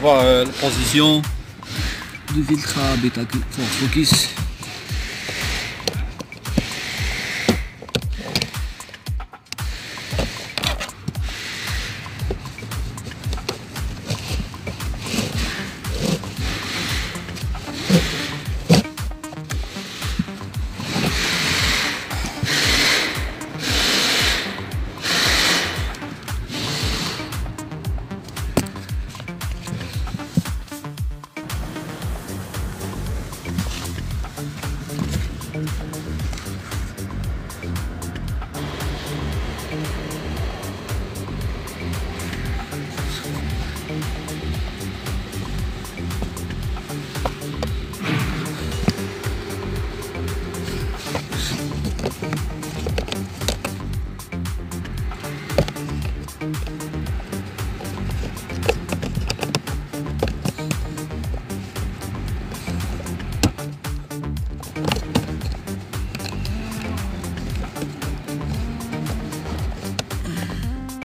voir euh, la position du filtre à bêta focus